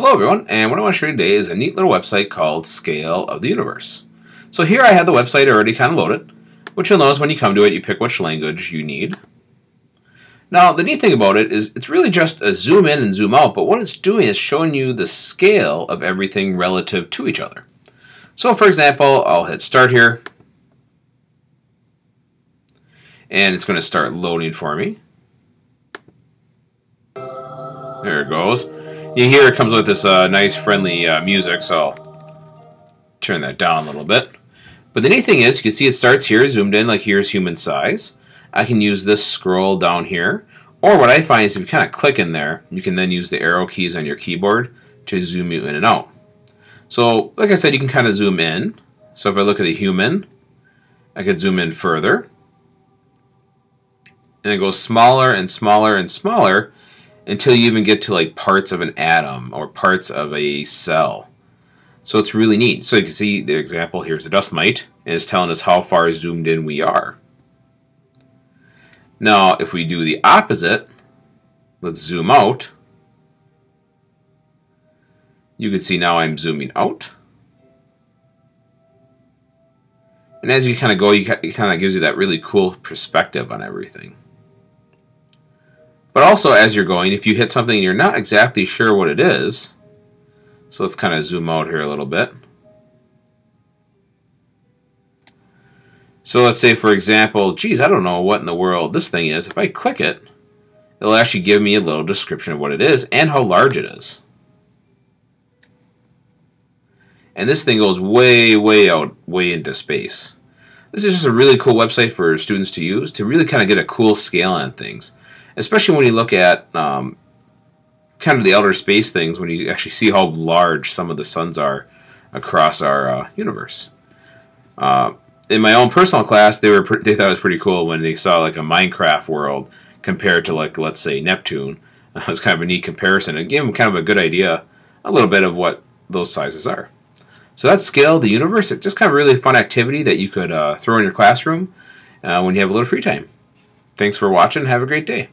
Hello everyone, and what I want to show you today is a neat little website called Scale of the Universe. So here I have the website already kind of loaded. What you'll notice when you come to it, you pick which language you need. Now the neat thing about it is it's really just a zoom in and zoom out, but what it's doing is showing you the scale of everything relative to each other. So for example, I'll hit start here, and it's going to start loading for me. There it goes. You hear it comes with this uh, nice friendly uh, music, so turn that down a little bit. But the neat thing is, you can see it starts here, zoomed in, like here's human size. I can use this scroll down here. Or what I find is if you kind of click in there, you can then use the arrow keys on your keyboard to zoom you in and out. So, like I said, you can kind of zoom in. So if I look at the human, I can zoom in further. And it goes smaller and smaller and smaller until you even get to like parts of an atom or parts of a cell. So it's really neat. So you can see the example here's a dust mite, and it's telling us how far zoomed in we are. Now, if we do the opposite, let's zoom out. You can see now I'm zooming out. And as you kind of go, you, kind of gives you that really cool perspective on everything. But also, as you're going, if you hit something and you're not exactly sure what it is, so let's kind of zoom out here a little bit. So let's say, for example, geez, I don't know what in the world this thing is. If I click it, it'll actually give me a little description of what it is and how large it is. And this thing goes way, way out, way into space. This is just a really cool website for students to use to really kind of get a cool scale on things especially when you look at um, kind of the outer space things, when you actually see how large some of the suns are across our uh, universe. Uh, in my own personal class, they were they thought it was pretty cool when they saw like a Minecraft world compared to like let's say Neptune. It was kind of a neat comparison. It gave them kind of a good idea, a little bit of what those sizes are. So that's scale the universe. It's just kind of really fun activity that you could uh, throw in your classroom uh, when you have a little free time. Thanks for watching. Have a great day.